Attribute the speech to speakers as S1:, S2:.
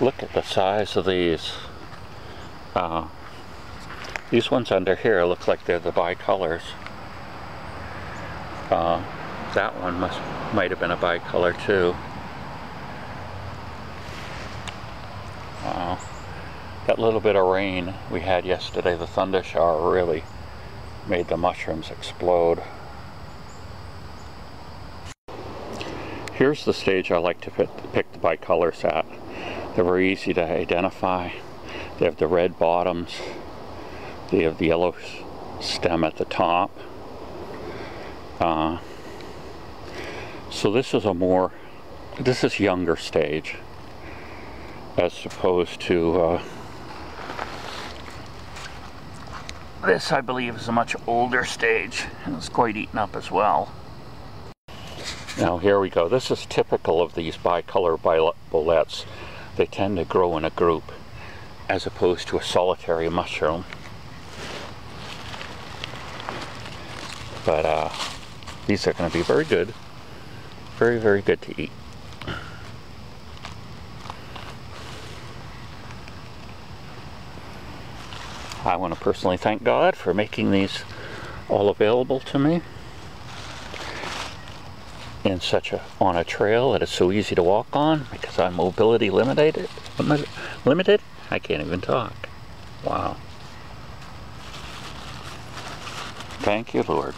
S1: Look at the size of these. Uh, these ones under here look like they're the bicolors. Uh, that one must might have been a bicolor too. Wow. That little bit of rain we had yesterday, the thunder shower really made the mushrooms explode. Here's the stage I like to pick the bicolors at. They're very easy to identify. They have the red bottoms. They have the yellow stem at the top. Uh, so this is a more, this is younger stage as opposed to uh, this I believe is a much older stage and it's quite eaten up as well. Now here we go. This is typical of these bicolor boletes. They tend to grow in a group as opposed to a solitary mushroom. But uh, these are going to be very good. Very, very good to eat. I want to personally thank God for making these all available to me in such a on a trail that is so easy to walk on because I'm mobility limited limited? I can't even talk. Wow. Thank you Lord